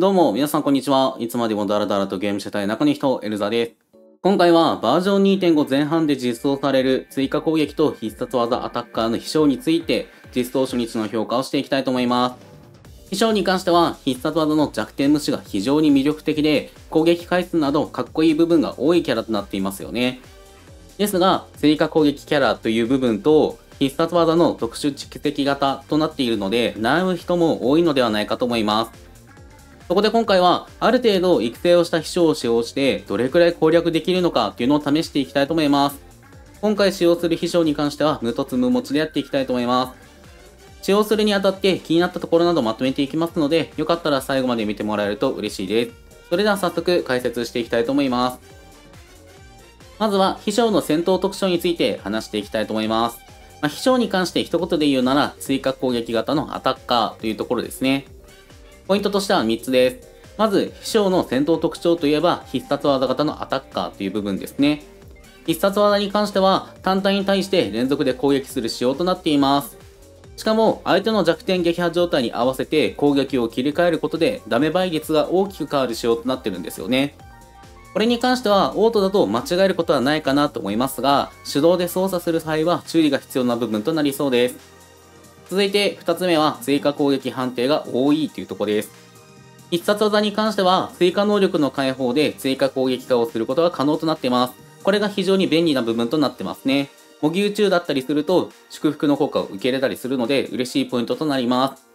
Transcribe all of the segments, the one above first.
どうも、皆さんこんにちは。いつまでもダラダラとゲームしてたい中に人、エルザです。今回はバージョン2.5前半で実装される追加攻撃と必殺技アタッカーの飛翔について実装初日の評価をしていきたいと思います。飛翔に関しては必殺技の弱点無視が非常に魅力的で攻撃回数などかっこいい部分が多いキャラとなっていますよね。ですが、追加攻撃キャラという部分と必殺技の特殊蓄積型となっているので悩む人も多いのではないかと思います。そこで今回は、ある程度育成をした秘書を使用して、どれくらい攻略できるのかっていうのを試していきたいと思います。今回使用する秘書に関しては、無凸無持ちでやっていきたいと思います。使用するにあたって気になったところなどまとめていきますので、よかったら最後まで見てもらえると嬉しいです。それでは早速解説していきたいと思います。まずは、秘書の戦闘特徴について話していきたいと思います。まあ、秘書に関して一言で言うなら、追加攻撃型のアタッカーというところですね。ポイントとしては3つです。まず、飛翔の戦闘特徴といえば、必殺技型のアタッカーという部分ですね。必殺技に関しては、単体に対して連続で攻撃する仕様となっています。しかも、相手の弱点撃破状態に合わせて攻撃を切り替えることで、ダメ倍率が大きく変わる仕様となってるんですよね。これに関しては、オートだと間違えることはないかなと思いますが、手動で操作する際は注意が必要な部分となりそうです。続いて2つ目は追加攻撃判定が多いというとこです。必殺技に関しては追加能力の解放で追加攻撃化をすることが可能となっています。これが非常に便利な部分となってますね。模擬宇宙だったりすると祝福の効果を受け入れたりするので嬉しいポイントとなります。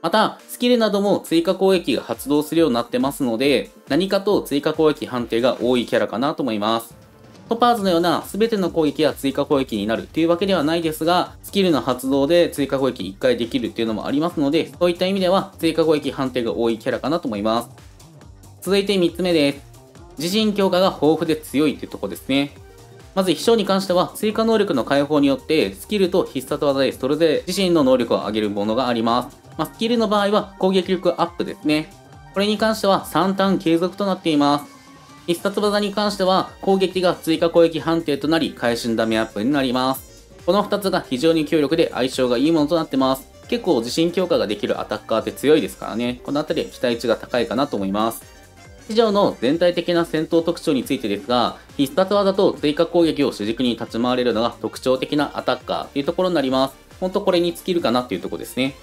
また、スキルなども追加攻撃が発動するようになってますので、何かと追加攻撃判定が多いキャラかなと思います。トパーズのような全ての攻撃が追加攻撃になるというわけではないですが、スキルの発動で追加攻撃1回できるっていうのもありますので、そういった意味では追加攻撃判定が多いキャラかなと思います。続いて3つ目です。自信強化が豊富で強いっていうとこですね。まず秘書に関しては追加能力の解放によってスキルと必殺技でそれぞれ自身の能力を上げるものがあります。まあ、スキルの場合は攻撃力アップですね。これに関しては3ターン継続となっています。必殺技に関しては攻撃が追加攻撃判定となり会心ダメアップになります。この2つが非常に強力で相性がいいものとなってます。結構自信強化ができるアタッカーって強いですからね、この辺り期待値が高いかなと思います。以上の全体的な戦闘特徴についてですが、必殺技と追加攻撃を主軸に立ち回れるのが特徴的なアタッカーというところになります。ほんとこれに尽きるかなっていうところですね。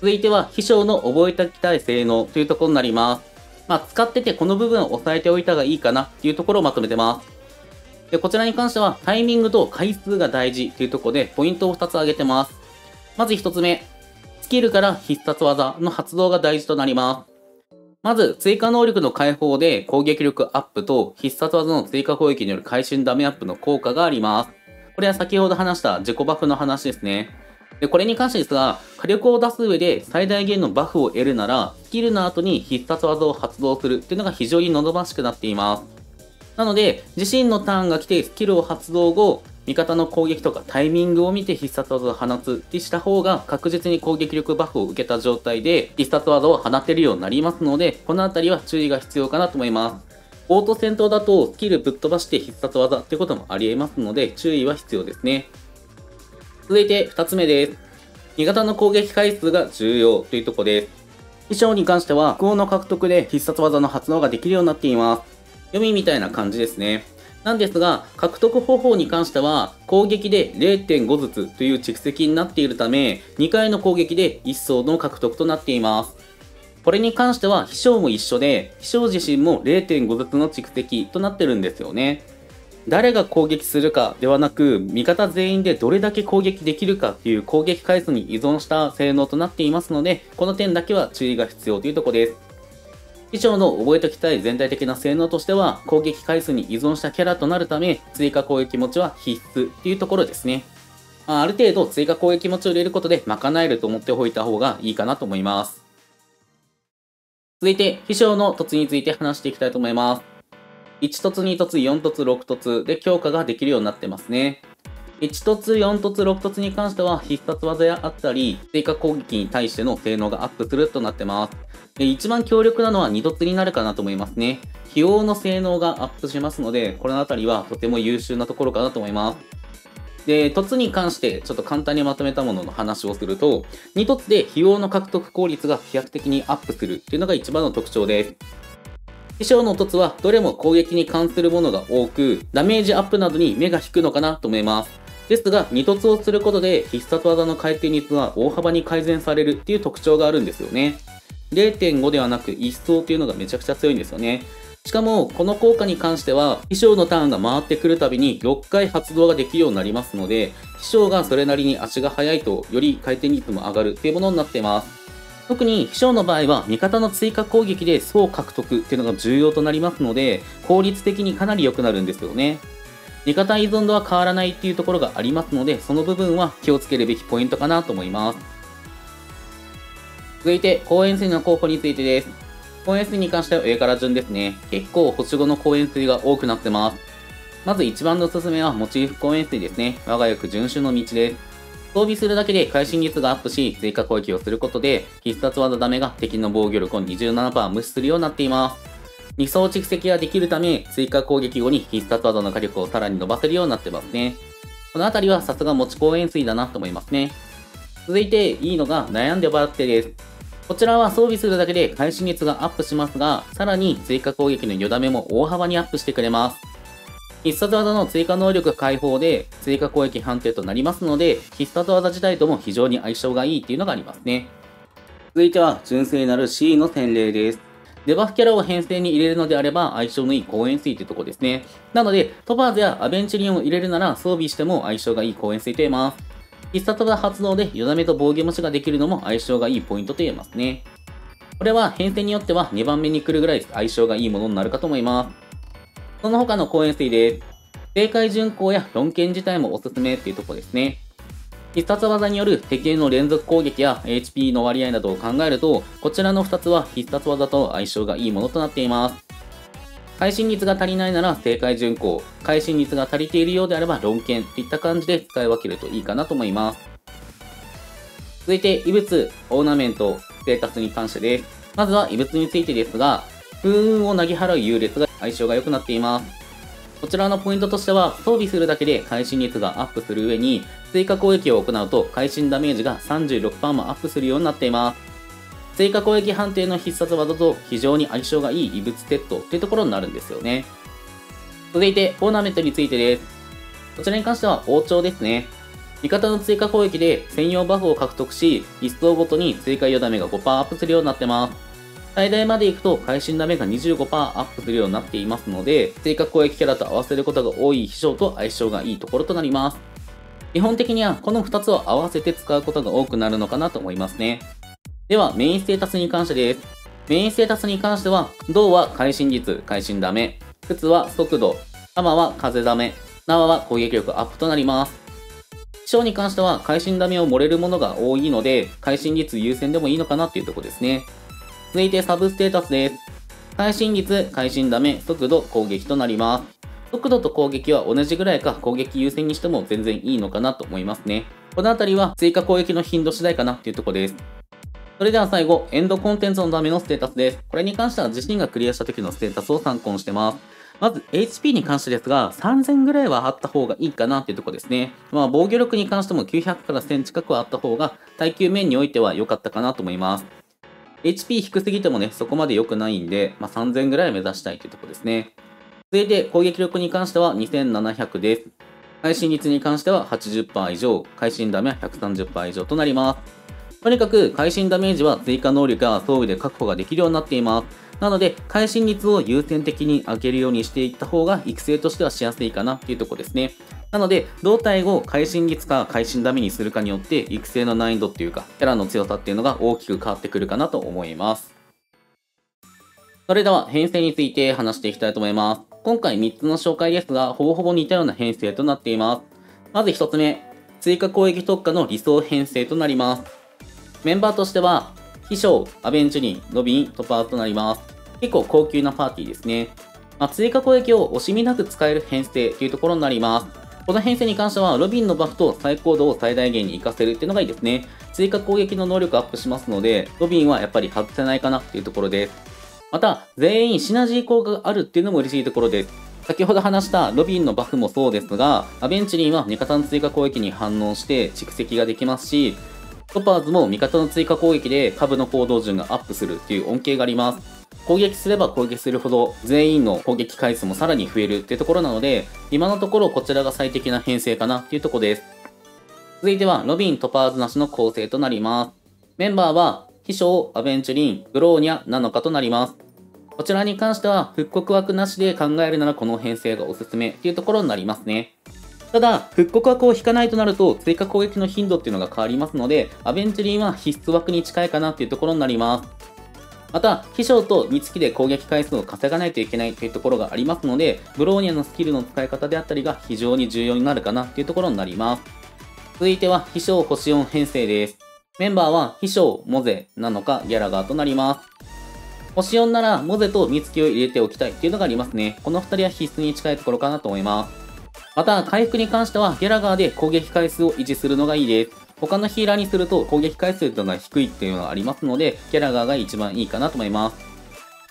続いては、秘書の覚えておきたい性能というところになります。まあ、使っててこの部分を押さえておいたがいいかなっていうところをまとめてます。で、こちらに関してはタイミングと回数が大事というところでポイントを2つ挙げてます。まず1つ目、スキルから必殺技の発動が大事となります。まず、追加能力の解放で攻撃力アップと必殺技の追加攻撃による会心ダメアップの効果があります。これは先ほど話した自己バフの話ですね。で、これに関してですが、火力を出す上で最大限のバフを得るなら、スキルの後に必殺技を発動するっていうのが非常に望ましくなっています。なので、自身のターンが来てスキルを発動後、味方の攻撃とかタイミングを見て必殺技を放つってした方が確実に攻撃力バフを受けた状態で必殺技を放てるようになりますので、この辺りは注意が必要かなと思います。オート戦闘だとスキルぶっ飛ばして必殺技ってこともあり得ますので注意は必要ですね。続いて2つ目です。味方の攻撃回数が重要というとこです。衣装に関しては、符号の獲得で必殺技の発動ができるようになっています。読みみたいな感じですね。なんですが、獲得方法に関しては、攻撃で0.5ずつという蓄積になっているため、2回の攻撃で1層の獲得となっています。これに関しては、飛翔も一緒で、飛翔自身も0.5ずつの蓄積となってるんですよね。誰が攻撃するかではなく、味方全員でどれだけ攻撃できるかっていう攻撃回数に依存した性能となっていますので、この点だけは注意が必要というところです。以上の覚えておきたい全体的な性能としては、攻撃回数に依存したキャラとなるため、追加攻撃持ちは必須っていうところですね。まあ、ある程度追加攻撃持ちを入れることで賄えると思っておいた方がいいかなと思います。続いて、秘書の凸について話していきたいと思います。1凸、2凸、4凸、6凸で強化ができるようになってますね。1凸、4凸、6凸に関しては必殺技やあったり、追加攻撃に対しての性能がアップするとなってます。で一番強力なのは2凸になるかなと思いますね。費用の性能がアップしますので、この辺りはとても優秀なところかなと思います。で、凸に関してちょっと簡単にまとめたものの話をすると、2凸で費用の獲得効率が飛躍的にアップするっていうのが一番の特徴です。師匠の凸はどれも攻撃に関するものが多く、ダメージアップなどに目が引くのかなと思います。ですが、2凸をすることで必殺技の回転率は大幅に改善されるっていう特徴があるんですよね。0.5ではなく1層っていうのがめちゃくちゃ強いんですよね。しかも、この効果に関しては、秘書のターンが回ってくるたびに6回発動ができるようになりますので、秘書がそれなりに足が速いと、より回転率も上がるっていうものになっています。特に秘書の場合は味方の追加攻撃で層獲得っていうのが重要となりますので効率的にかなり良くなるんですよね味方依存度は変わらないっていうところがありますのでその部分は気をつけるべきポイントかなと思います続いて公園水の候補についてです公園水に関しては上から順ですね。結構星5の公園水が多くなってます。まず一番のおすすめはモチーフ公園水ですね。我がく遵守の道です。装備するだけで会心率がアップし、追加攻撃をすることで、必殺技ダメが敵の防御力を27%無視するようになっています。2層蓄積ができるため、追加攻撃後に必殺技の火力をさらに伸ばせるようになってますね。このあたりはさすが持ち公園水だなと思いますね。続いていいのが悩んでバラってです。こちらは装備するだけで会心率がアップしますが、さらに追加攻撃の余ダメも大幅にアップしてくれます。必殺技の追加能力解放で追加攻撃判定となりますので、必殺技自体とも非常に相性がいいっていうのがありますね。続いては、純正なる C の洗礼です。デバフキャラを編成に入れるのであれば相性のいい公園水というところですね。なので、トパーズやアベンチュリオンを入れるなら装備しても相性がいい公園水と言えます。必殺技発動でよだめと防御無視ができるのも相性がいいポイントと言えますね。これは編成によっては2番目に来るぐらい相性がいいものになるかと思います。その他の公演水です。正解巡行や4件自体もおすすめっていうとこですね。必殺技による敵への連続攻撃や HP の割合などを考えると、こちらの2つは必殺技と相性がいいものとなっています。会心率が足りないなら正解順行、会心率が足りているようであれば論剣といった感じで使い分けるといいかなと思います。続いて、異物、オーナメント、ステータスに関してです。まずは遺物についてですが、風雲を薙ぎ払う勇烈が相性が良くなっています。こちらのポイントとしては、装備するだけで会心率がアップする上に、追加攻撃を行うと会心ダメージが36%もアップするようになっています。追加攻撃判定の必殺技と非常に相性がいい遺物セットというところになるんですよね。続いて、オーナメントについてです。こちらに関しては王朝ですね。味方の追加攻撃で専用バフを獲得し、一層ごとに追加与ダメが5%アップするようになってます。最大まで行くと会心ダメが25%アップするようになっていますので、追加攻撃キャラと合わせることが多い秘書と相性がいいところとなります。基本的にはこの2つを合わせて使うことが多くなるのかなと思いますね。では、メインステータスに関してです。メインステータスに関しては、銅は会心率、会心ダメ。靴は速度。玉は風ダメ。縄は攻撃力アップとなります。章に関しては、会心ダメを盛れるものが多いので、会心率優先でもいいのかなっていうところですね。続いてサブステータスです。会心率、会心ダメ、速度、攻撃となります。速度と攻撃は同じぐらいか攻撃優先にしても全然いいのかなと思いますね。このあたりは追加攻撃の頻度次第かなっていうとこです。それでは最後、エンドコンテンツのためのステータスです。これに関しては自身がクリアした時のステータスを参考にしてます。まず HP に関してですが、3000ぐらいはあった方がいいかなっていうとこですね。まあ防御力に関しても900から1000近くはあった方が、耐久面においては良かったかなと思います。HP 低すぎてもね、そこまで良くないんで、まあ、3000ぐらい目指したいというところですね。続いて攻撃力に関しては2700です。会心率に関しては80%以上、会心ダメは130%以上となります。とにかく会心ダメージは追加能力や装備で確保ができるようになっています。なので、会心率を優先的に上げるようにしていった方が育成としてはしやすいかなっていうところですね。なので、胴体を会心率か会心ダメにするかによって、育成の難易度っていうか、キャラの強さっていうのが大きく変わってくるかなと思います。それでは、編成について話していきたいと思います。今回3つの紹介ですが、ほぼほぼ似たような編成となっています。まず1つ目、追加攻撃特化の理想編成となります。メンバーとしては、秘書、アベンチュリン、ロビン、トパーとなります。結構高級なパーティーですね。まあ、追加攻撃を惜しみなく使える編成というところになります。この編成に関しては、ロビンのバフと最高度を最大限に活かせるっていうのがいいですね。追加攻撃の能力アップしますので、ロビンはやっぱり外せないかなっていうところです。また、全員シナジー効果があるっていうのも嬉しいところです。先ほど話したロビンのバフもそうですが、アベンチリンは味方の追加攻撃に反応して蓄積ができますし、トパーズも味方の追加攻撃で株の行動順がアップするっていう恩恵があります。攻撃すれば攻撃するほど全員の攻撃回数もさらに増えるっていうところなので、今のところこちらが最適な編成かなっていうところです。続いては、ロビン、トパーズなしの構成となります。メンバーは、秘書、アベンチュリン、グローニャ、なのかとなります。こちらに関しては、復刻枠なしで考えるならこの編成がおすすめっていうところになりますね。ただ、復刻枠を引かないとなると、追加攻撃の頻度っていうのが変わりますので、アベンチュリンは必須枠に近いかなっていうところになります。また、飛翔と三月で攻撃回数を稼がないといけないというところがありますので、ブローニャのスキルの使い方であったりが非常に重要になるかなというところになります。続いては、飛翔星4編成です。メンバーは、飛翔、モゼなのか、ギャラガーとなります。星4なら、モゼと三月を入れておきたいっていうのがありますね。この2人は必須に近いところかなと思います。また、回復に関しては、ギャラガーで攻撃回数を維持するのがいいです。他のヒーラーにすると攻撃回数というのが低いっていうのがありますので、キャラガーが一番いいかなと思います。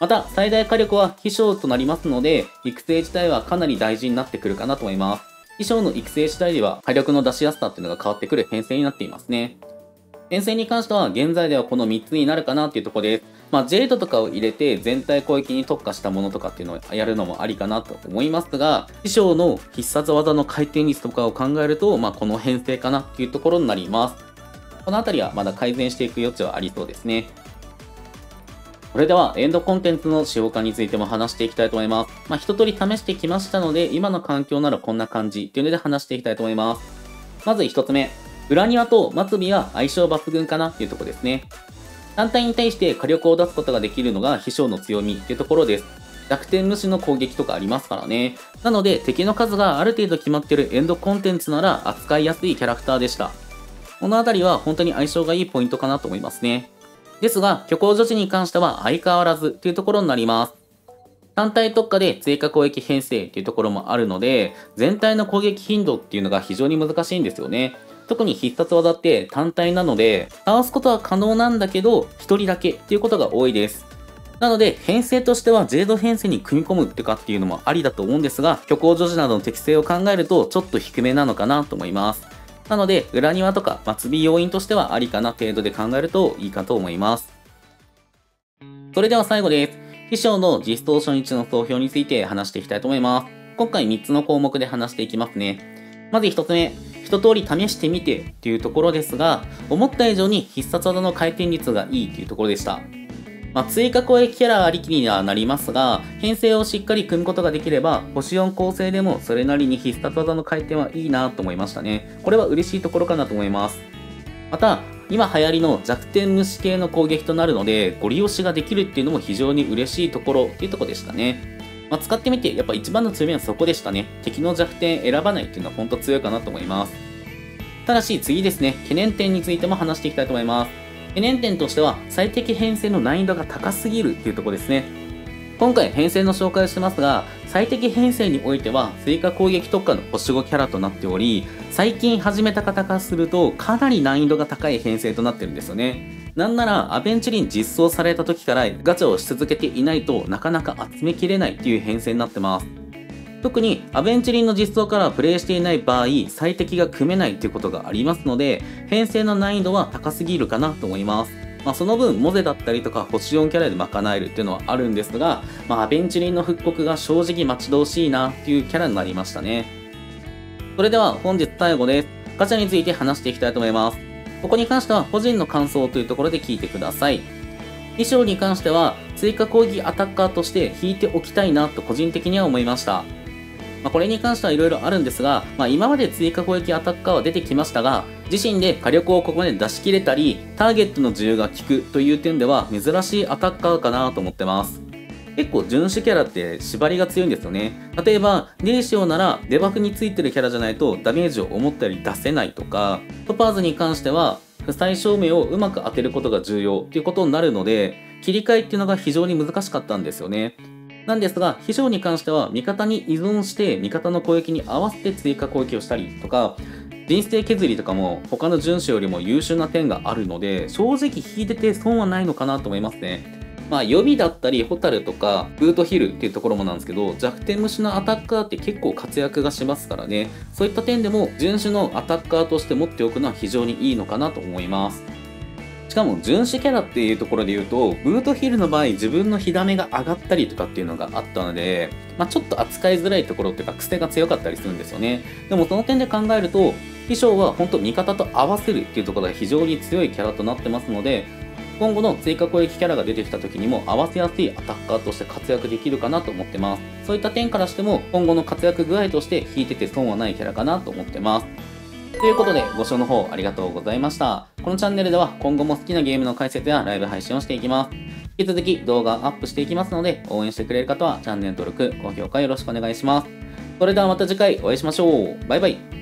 また、最大火力は秘書となりますので、育成自体はかなり大事になってくるかなと思います。衣装の育成次第では火力の出しやすさっていうのが変わってくる編成になっていますね。編成に関しては現在ではこの3つになるかなっていうところです。まあ、ジェイドとかを入れて全体攻撃に特化したものとかっていうのをやるのもありかなと思いますが、師匠の必殺技の回転率とかを考えると、まあ、この編成かなっていうところになります。この辺りはまだ改善していく余地はありそうですね。それでは、エンドコンテンツの使用化についても話していきたいと思います。まあ、一通り試してきましたので、今の環境ならこんな感じっていうので話していきたいと思います。まず一つ目、裏庭と末尾は相性抜群かなっていうところですね。単体に対して火力を出すことができるのが秘書の強みっていうところです。弱点無視の攻撃とかありますからね。なので敵の数がある程度決まってるエンドコンテンツなら扱いやすいキャラクターでした。この辺りは本当に相性がいいポイントかなと思いますね。ですが、虚構女子に関しては相変わらずというところになります。単体特化で追加攻撃編成っていうところもあるので、全体の攻撃頻度っていうのが非常に難しいんですよね。特に必殺技って単体なので、倒すことは可能なんだけど、1人だけっていうことが多いです。なので、編成としてはジェイド編成に組み込むってかっていうのもありだと思うんですが、虚構女子などの適性を考えるとちょっと低めなのかなと思います。なので、裏庭とか末尾要因としてはありかな程度で考えるといいかと思います。それでは最後です。秘書の実装初日の投票について話していきたいと思います。今回3つの項目で話していきますね。まず1つ目、一通り試してみてっていうところですが、思った以上に必殺技の回転率がいいっていうところでした。まあ、追加攻撃キャラありきにはなりますが、編成をしっかり組むことができれば、星4構成でもそれなりに必殺技の回転はいいなと思いましたね。これは嬉しいところかなと思います。また、今流行りの弱点無視系の攻撃となるので、ご利用しができるっていうのも非常に嬉しいところっていうところでしたね。まあ、使ってみて、やっぱ一番の強みはそこでしたね。敵の弱点選ばないっていうのは本当強いかなと思います。ただし次ですね、懸念点についても話していきたいと思います。懸念点としては最適編成の難易度が高すぎるっていうとこですね。今回編成の紹介をしてますが、最適編成においては追加攻撃特化の星5キャラとなっており、最近始めた方からするとかなり難易度が高い編成となってるんですよね。なんならアベンチリン実装された時からガチャをし続けていないとなかなか集めきれないっていう編成になってます。特にアベンチリンの実装からプレイしていない場合、最適が組めないということがありますので、編成の難易度は高すぎるかなと思います。まあ、その分、モゼだったりとか星4キャラで賄えるっていうのはあるんですが、まあ、アベンチリンの復刻が正直待ち遠しいなっていうキャラになりましたね。それでは本日最後です。ガチャについて話していきたいと思います。ここに関しては個人の感想というところで聞いてください。衣装に関しては追加攻撃アタッカーとして引いておきたいなと個人的には思いました。まあ、これに関してはいろいろあるんですが、まあ、今まで追加攻撃アタッカーは出てきましたが、自身で火力をここまで出し切れたり、ターゲットの需要が効くという点では珍しいアタッカーかなと思ってます。結構純種キャラって縛りが強いんですよね。例えば、レーシオならデバフについてるキャラじゃないとダメージを思ったより出せないとか、トパーズに関しては、負債証明をうまく当てることが重要っていうことになるので、切り替えっていうのが非常に難しかったんですよね。なんですが、非常に関しては味方に依存して味方の攻撃に合わせて追加攻撃をしたりとか、人生削りとかも他の順守よりも優秀な点があるので、正直引いてて損はないのかなと思いますね。まあ、予備だったり、ホタルとか、ブートヒルっていうところもなんですけど、弱点虫のアタッカーって結構活躍がしますからね、そういった点でも、順種のアタッカーとして持っておくのは非常にいいのかなと思います。しかも、巡視キャラっていうところで言うと、ブートヒルの場合、自分の火ダメが上がったりとかっていうのがあったので、まあ、ちょっと扱いづらいところっていうか、癖が強かったりするんですよね。でも、その点で考えると、衣装は本当味方と合わせるっていうところが非常に強いキャラとなってますので、今後の追加攻撃キャラが出てきた時にも合わせやすいアタッカーとして活躍できるかなと思ってます。そういった点からしても今後の活躍具合として引いてて損はないキャラかなと思ってます。ということで、ご視聴の方ありがとうございました。このチャンネルでは今後も好きなゲームの解説やライブ配信をしていきます。引き続き動画アップしていきますので、応援してくれる方はチャンネル登録、高評価よろしくお願いします。それではまた次回お会いしましょう。バイバイ。